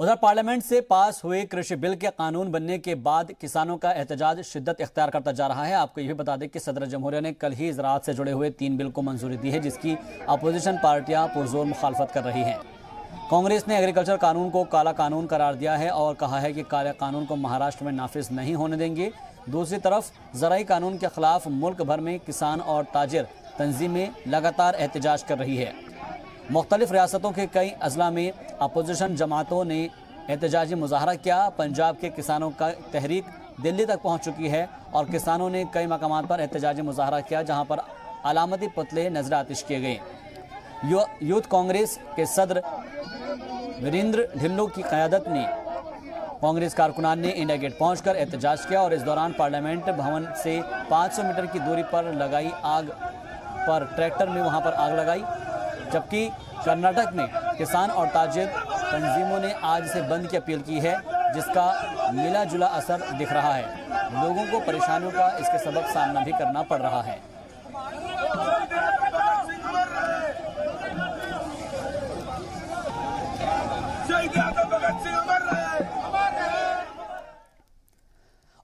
उधर पार्लियामेंट से पास हुए कृषि बिल के कानून बनने के बाद किसानों का एहतजाज शिद्दत इख्तियार करता जा रहा है। आपको यह बता दें कि सदर जमहूरिया ने कल ही ज़रात से जुड़े हुए तीन बिल को मंजूरी दी है, जिसकी अपोजिशन पार्टियाँ पुरजोर मुखालफत कर रही हैं। कांग्रेस ने एग्रीकल्चर कानून को काला कानून करार दिया है और कहा है कि काला कानून को महाराष्ट्र में नाफिज नहीं होने देंगे। दूसरी तरफ़, जराई कानून के खिलाफ मुल्क भर में किसान और ताजिर तंजीमें लगातार एहतजाज कर रही है। मुख्तलिफ़ रियासतों के कई अजला में अपोजिशन जमातों ने एहतजाजी मुजाहरा किया। पंजाब के किसानों का तहरीक दिल्ली तक पहुँच चुकी है और किसानों ने कई मकाम पर एहतजाजी मुजाहरा किया, जहाँ पर अलामती पुतले नज़र आतिश किए गए। यूथ कांग्रेस के सदर वीरेंद्र ढिल्लो की क़्यादत ने कांग्रेस कारकुनान ने इंडिया गेट पहुंचकर एहतजाज किया और इस दौरान पार्लियामेंट भवन से 500 मीटर की दूरी पर लगाई आग पर ट्रैक्टर में वहाँ पर आग लगाई। जबकि कर्नाटक में किसान और ताजिर तंजीमों ने आज से बंद की अपील की है, जिसका मिला जुला असर दिख रहा है। लोगों को परेशानियों का इसके सबक सामना भी करना पड़ रहा है।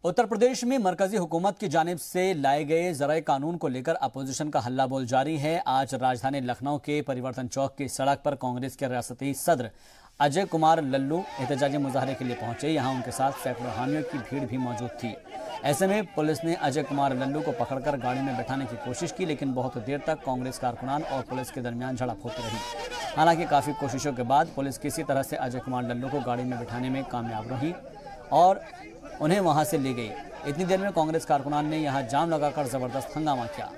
उत्तर प्रदेश में मरकजी हुकूमत की जानब से लाए गए जराए कानून को लेकर अपोजिशन का हल्ला बोल जारी है। आज राजधानी लखनऊ के परिवर्तन चौक की सड़क पर कांग्रेस के रियासती सदर अजय कुमार लल्लू एहतजाजी मुजाहरे के लिए पहुँचे। यहाँ उनके साथ सैकड़ों हामियों की भीड़ भी मौजूद थी। ऐसे में पुलिस ने अजय कुमार लल्लू को पकड़कर गाड़ी में बैठाने की कोशिश की, लेकिन बहुत देर तक कांग्रेस कारकुनान और पुलिस के दरमियान झड़प होती रही। हालाँकि काफ़ी कोशिशों के बाद पुलिस किसी तरह से अजय कुमार लल्लू को गाड़ी में बैठाने में कामयाब रही और उन्हें वहाँ से ले गई। इतनी देर में कांग्रेस कारकुनान ने यहाँ जाम लगाकर ज़बरदस्त हंगामा किया।